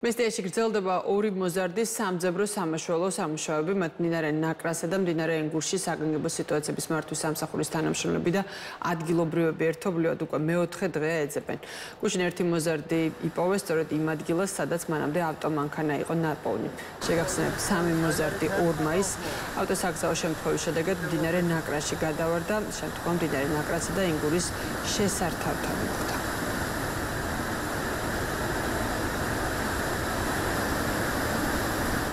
მესტიაში გრძელდება ორი მოზარდის სამძებრო სამაშველო სამუშაოები მდინარე ნაკრასა და მდინარე ენგურში საგანგებო სიტუაციების მართვის სამსახურის თანამშრომლები და ადგილობრივები ერთობლივად უკვე მეოთხე დღეა ეძებენ. გუშინ ერთი მოზარდი იპოვეს სწორედ იმ ადგილას, სადაც მანამდე ავტომანქანა იყო ნაპოვნი. შეგახსენებთ, სამი მოზარდი 2 მაისს ავტოსაგზაო შემთხვევის შედეგად მდინარე ნაკრაში გადავარდა, შემდგომ მდინარე ნაკრასა და ენგურის შესართავთან.